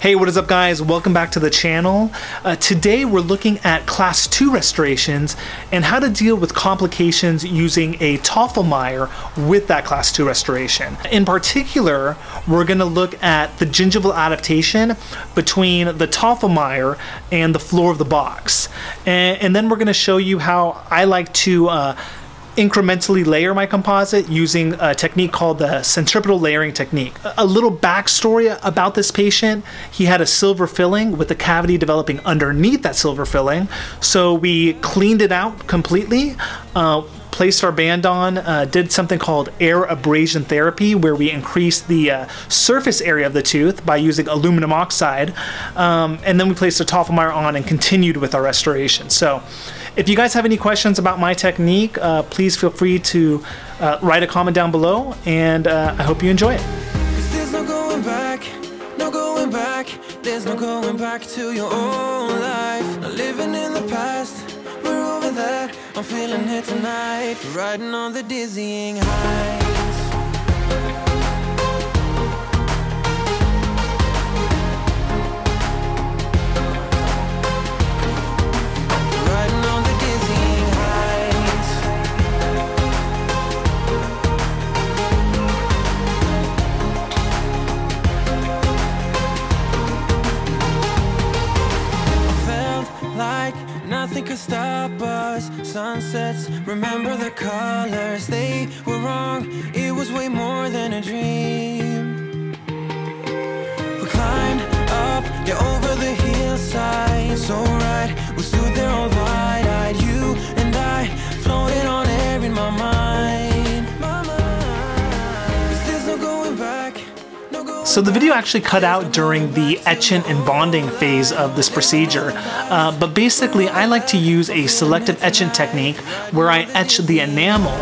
Hey, what is up guys? Welcome back to the channel. Uh, today we're looking at class 2 restorations and how to deal with complications using a Tofflemire with that class 2 restoration. In particular, we're going to look at the gingival adaptation between the Tofflemire and the floor of the box. And, and then we're going to show you how I like to uh, incrementally layer my composite using a technique called the centripetal layering technique. A little backstory about this patient, he had a silver filling with a cavity developing underneath that silver filling. So we cleaned it out completely, uh, placed our band on, uh, did something called air abrasion therapy, where we increased the uh, surface area of the tooth by using aluminum oxide, um, and then we placed a Tofflemire on and continued with our restoration. So if you guys have any questions about my technique, uh, please feel free to uh, write a comment down below, and uh, I hope you enjoy it. That. I'm feeling it tonight, riding on the dizzying heights. Remember the colors, they were wrong. It was way more than a dream. So the video actually cut out during the etching and bonding phase of this procedure, uh, but basically I like to use a selective etching technique where I etch the enamel,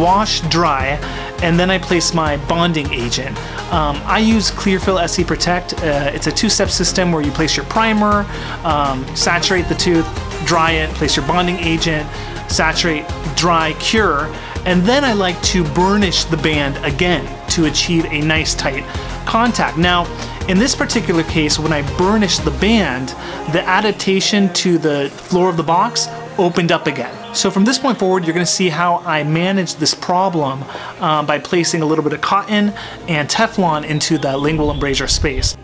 wash dry, and then I place my bonding agent. Um, I use Clearfil SE Protect. Uh, it's a two-step system where you place your primer, um, saturate the tooth, dry it, place your bonding agent, saturate, dry, cure, and then I like to burnish the band again to achieve a nice tight contact. Now, in this particular case, when I burnished the band, the adaptation to the floor of the box opened up again. So from this point forward, you're gonna see how I managed this problem um, by placing a little bit of cotton and Teflon into the lingual embrasure space.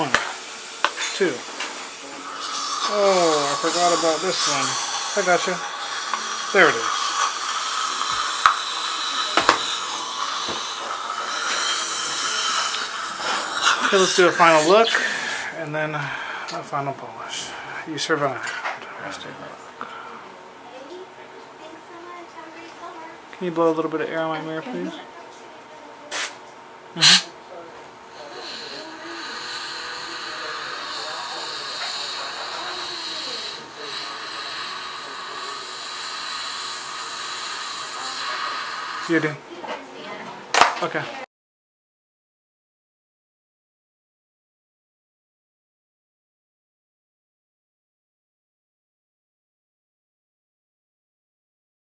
One, two. Oh, I forgot about this one. I got you. There it is. Okay, let's do a final look and then a final polish. You survived. Can you blow a little bit of air on my mirror, please? You do. Okay.